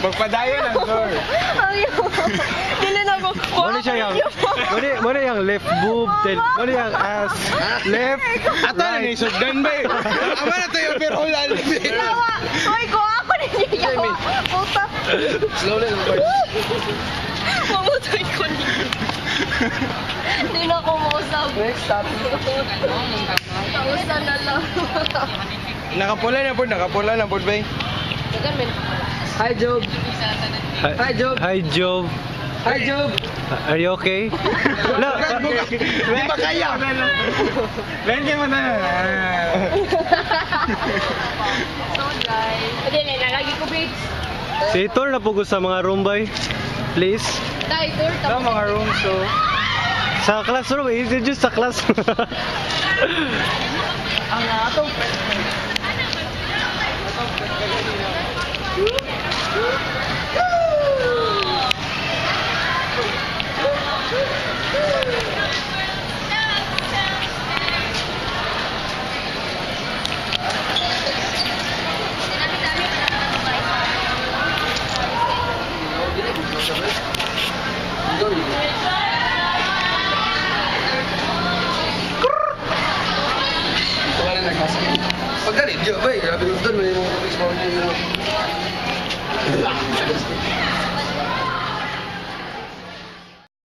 Magpadayo ng door. Ayaw. Dili na ko. Muna siya yung, muna yung left boob, then muna yung ass, left, Ato na ni. Sugdan ba? Ama na tayo pero wala Tawa. Hoy, ko ako ninyo. Puta. Slowly lang boy. Mamutoy ko niya. Hindi na ako mausap. Next stop. Tausan na lang. Nakapula na po, nakapula na po ba? Dagan men. Hi Job. Hi, Job. Hi, Job. Hi Job. Are you okay? Wala, Hindi pa kaya. Ben kayo mo na. So guys. Hindi na nalagi ko bridge. si Tor na po sa mga rumbay. Please. Dai tour Ito mga room so. Sa classroom, i-introduce sa class. Ang ato. Magari, Dio, vai, abbiamo un